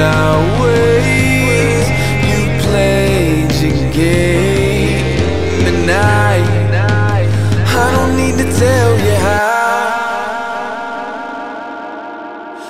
our ways. You played your game, and I, I don't need to tell you how.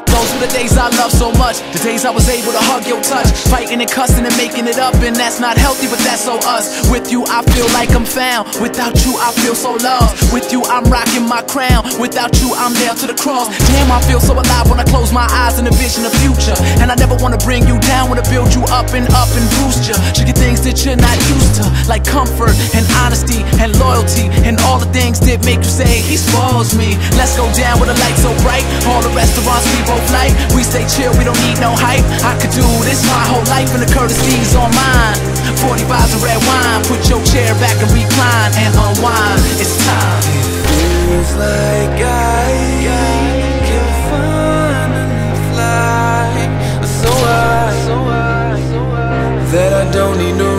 Those were the days I loved so much. The days I was able to hug your touch, fighting and cussing and making it up, and that's not healthy, but that's so us. With you, I feel like I'm found. Without you, I feel so loved. With you, I'm rocking my crown. Without you, I'm nailed to the cross. Damn, I feel so alive when I close my eyes in the vision future, and I never wanna bring you down, wanna build you up and up and boost you. Show you things that you're not used to, like comfort and honesty and loyalty and all the things that make you say he spoils me. Let's go down with a light so bright. All the restaurants we both like. We stay chill, we don't need no hype. I could do this my whole life and the courtesies on mine. 45s of red wine. Put your chair back and recline and unwind. It's time. It Feels like I don't need no